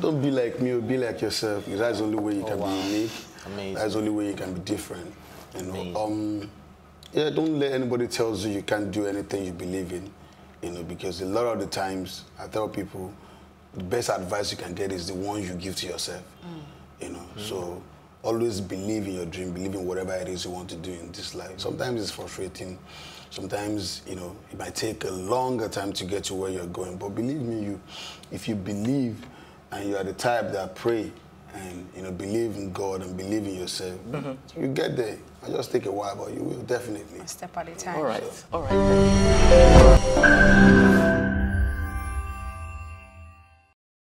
Don't be like me or be like yourself. Because that's the only way you can wow. be unique. Amazing. That's the only way you can be different. You know. Amazing. Um, yeah, don't let anybody tells you you can't do anything you believe in. You know, because a lot of the times I tell people the best advice you can get is the one you give to yourself. You know. So always believe in your dream, believe in whatever it is you want to do in this life. Sometimes it's frustrating. Sometimes, you know, it might take a longer time to get to where you're going. But believe me, you if you believe and you are the type that pray and you know believe in God and believe in yourself, mm-hmm. you get there. I just take a while, but you will definitely. A step at a time. All right. All right.